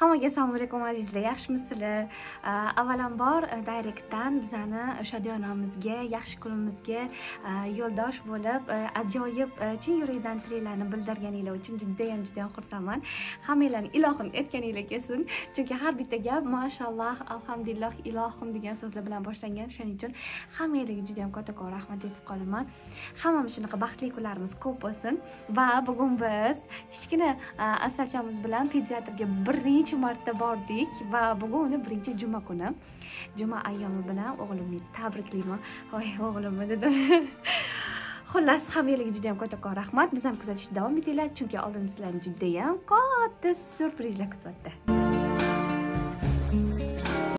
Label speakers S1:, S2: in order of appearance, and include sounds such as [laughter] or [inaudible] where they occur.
S1: hammaga assalomu alaykum azizlar yaxshimisizlar avvalambor direktdan bizani shodiyonamizga yaxshi kunimizga yo'ldosh bo'lib ajoyib chin yurakdan tilaklarni bildirganinglar uchun judayam judayam xursandman. Hammanglarni ilohim aytganinglar kelsin. Chunki har bitta gap mashalloh alhamdulillah ilohim degan so'zlar bilan boshlangan. Shuning uchun hammanglarga judayam kattakon rahmat aytib qolaman. Hammamiz shunaqa baxtli kunlarimiz ko'p bo'lsin. Va bugun biz kichkina asalchamiz bilan pediatrga birinchi marta bordik va bugun uni birinchi juma kuni. Juma ayyomi bilan o'g'limni tabriklayman voy o'g'limni dedim [laughs] xullas hammanglarga juda yam kattakon rahmat. Bizani kuzatishda davom etinglar chunki oldin sizlarni judayam katta syurprizlar kutyapti